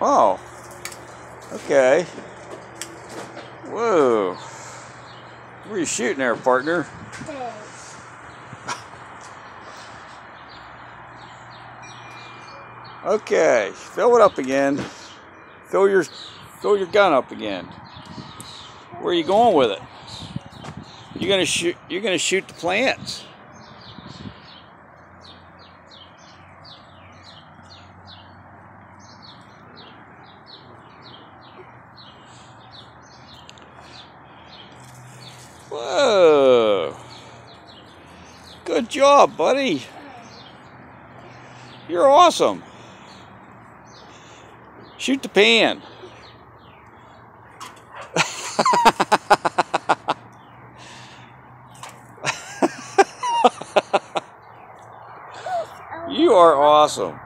Oh. Okay. Whoa. Where are you shooting there, partner? Okay, fill it up again. Fill your fill your gun up again. Where are you going with it? You're gonna shoot you're gonna shoot the plants. Whoa. Good job, buddy. You're awesome. Shoot the pan. you are awesome.